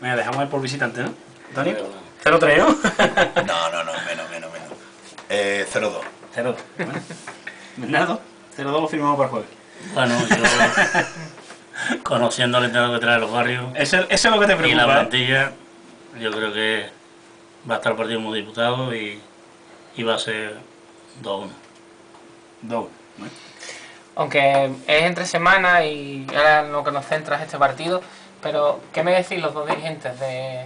Venga, dejamos el por visitante, ¿no? Antonio. 0-3, ¿no? No, no, no, menos, menos, menos. Eh, 0-2. 0-2. Bueno. Bernardo, 0-2 lo firmamos para el jueves. Bueno, yo conociendo al entrenador que trae los barrios Eso, eso es lo que te y la preocupa. ¿eh? plantilla, yo creo que va a estar el partido muy disputado y, y va a ser 2-1. 2 bueno. Aunque es entre semanas y ahora lo que nos centra es este partido, pero ¿qué me decís los dos dirigentes de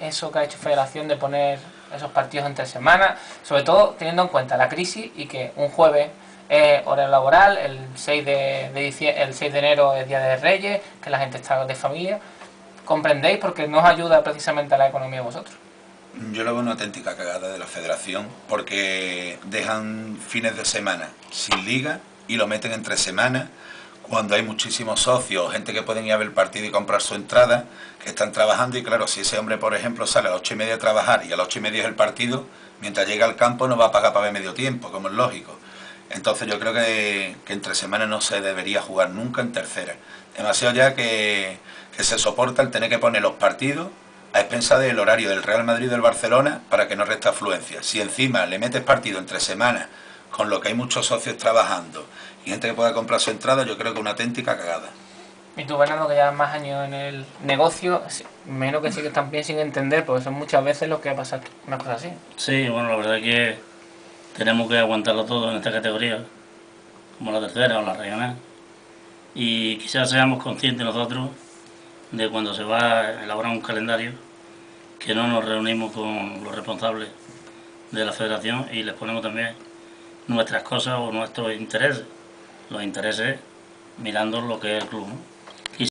eso que ha hecho Federación de poner esos partidos entre semanas? Sobre todo teniendo en cuenta la crisis y que un jueves es hora laboral, el 6 de, de el 6 de enero es Día de Reyes, que la gente está de familia. ¿Comprendéis? Porque nos ayuda precisamente a la economía vosotros. Yo lo veo una auténtica cagada de la federación porque dejan fines de semana sin liga y lo meten entre semanas cuando hay muchísimos socios, gente que pueden ir a ver el partido y comprar su entrada, que están trabajando y claro, si ese hombre, por ejemplo, sale a las ocho y media a trabajar y a las ocho y media es el partido, mientras llega al campo no va a pagar para ver medio tiempo, como es lógico. Entonces yo creo que, entre semanas no se debería jugar nunca en tercera. Demasiado ya que, se soporta el tener que poner los partidos a expensa del horario del Real Madrid y del Barcelona para que no resta afluencia. Si encima le metes partido entre semanas, con lo que hay muchos socios trabajando y gente que pueda comprar su entrada, yo creo que es una auténtica cagada. Y tú, Bernardo, que llevas más años en el negocio, sí, menos que sigues también sin entender, porque son muchas veces lo que ha pasado una cosa así. Sí, bueno, la verdad es que tenemos que aguantarlo todo en esta categoría, como la tercera o la regional. Y quizás seamos conscientes nosotros de cuando se va a elaborar un calendario, que no nos reunimos con los responsables de la federación y les ponemos también nuestras cosas o nuestros intereses. Los intereses mirando lo que es el club.